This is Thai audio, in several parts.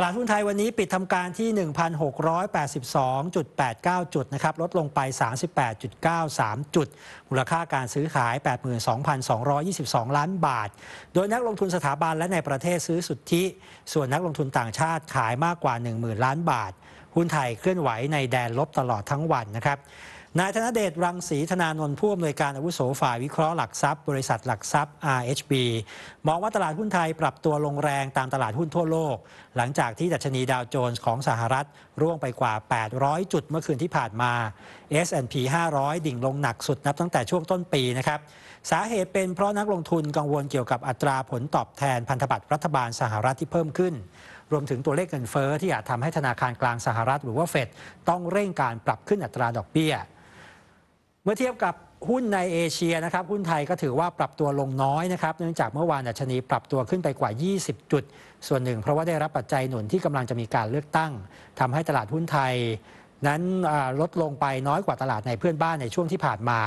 ตลาดหุ้นไทยวันนี้ปิดทำการที่ 1,682.89 จุดนะครับลดลงไป 38.93 จุด มูลค่าการซื้อขาย 82,222 ล้านบาท โดยนักลงทุนสถาบันและในประเทศซื้อสุทธิ ส่วนนักลงทุนต่างชาติขายมากกว่า 10,000 ล้านบาท หุ้นไทยเคลื่อนไหวในแดนลบตลอดทั้งวันนะครับ นายธนเดชรังสีธนานนท์ผู้อำนวยการอาวุโสฝ่ายวิเคราะห์หลักทรัพย์ บริษัทหลักทรัพย์ RHB มองว่าตลาดหุ้นไทยปรับตัวลงแรงตามตลาดหุ้นทั่วโลก หลังจากที่ดัชนีดาวโจนส์ของสหรัฐ ร่วงไปกว่า 800 จุดเมื่อคืนที่ผ่านมา S&P 500 ดิ่งลงหนักสุดนับตั้งแต่ช่วงต้นปีนะครับสาเหตุเป็นเพราะนักลงทุนกังวลเกี่ยวกับอัตราผลตอบแทนพันธบัตรรัฐบาลสหรัฐที่เพิ่มขึ้น รวมถึงตัวเลขเงินเฟอ้อที่อาจทำให้ธนาคารกลางสหรัฐหรือว่าเฟดต้องเร่งการปรับขึ้นอัตราดอกเบี้ย เมื่อเทียบกับหุ้นในเอเชียนะครับหุ้นไทยก็ถือว่าปรับตัวลงน้อยนะครับ เนื่องจากเมื่อวานดัชนีปรับตัวขึ้นไปกว่า 20 จุด ส่วนหนึ่งเพราะว่าได้รับปัจจัยหนุนที่กำลังจะมีการเลือกตั้งทำให้ตลาดหุ้นไทย นั้นลดลงไปน้อยกว่าตลาดในเพื่อนบ้านในช่วงที่ผ่านมา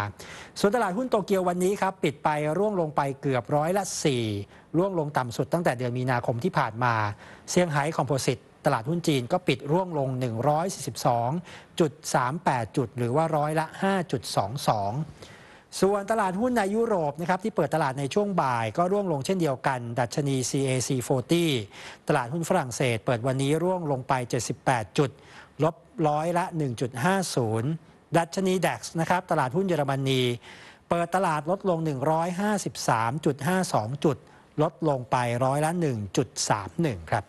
ส่วนตลาดหุ้นโตเกียววันนี้ครับปิดไปร่วงลงไปเกือบร้อยละ 4 ร่วงลงต่ำสุดตั้งแต่เดือนมีนาคมที่ผ่านมา เซี่ยงไฮ้คอมโพสิตตลาดหุ้นจีนก็ปิดร่วงลง 142.38 จุด หรือว่าร้อยละ 5.22 ส่วนตลาดหุ้นในยุโรปนะครับที่เปิดตลาดในช่วงบ่ายก็ร่วงลงเช่นเดียวกัน ดัชนี CAC 40 ตลาดหุ้นฝรั่งเศส เปิดวันนี้ร่วงลงไป 78 จุด ลบร้อยละ 1.50 ดัชนี DAX นะครับตลาดหุ้นเยอรมนี เปิดตลาดลดลง 153.52 จุด ลดลงไปร้อยละ 1.31 ครับ